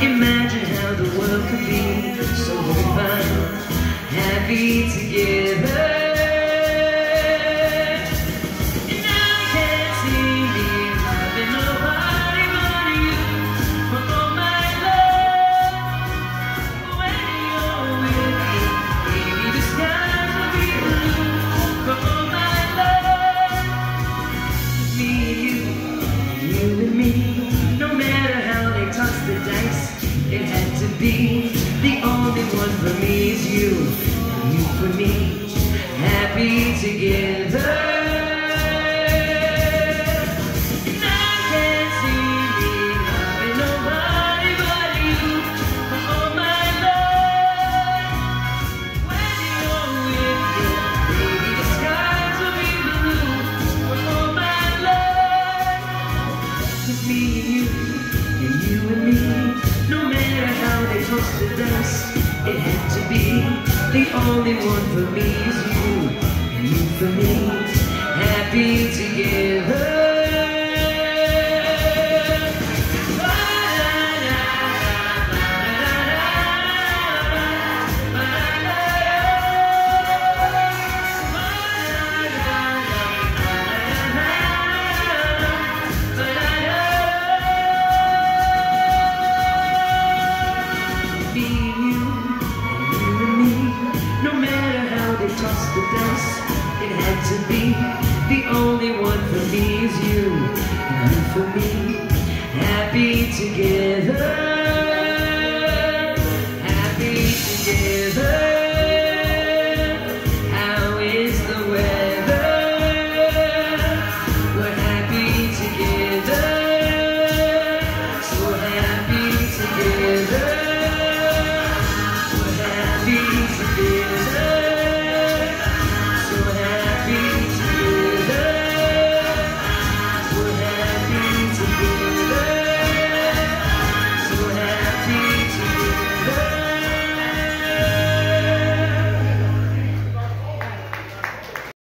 Imagine how the world could be so fun, happy together. To be. The only one for me is you, and you for me, happy together. And you oh, me oh, loving nobody the dice, it had to be. The only one for me is you, the dice, it had to be. The only one for me is you, and for me, happy together. Happy together. How is the weather? We're happy together. So happy together.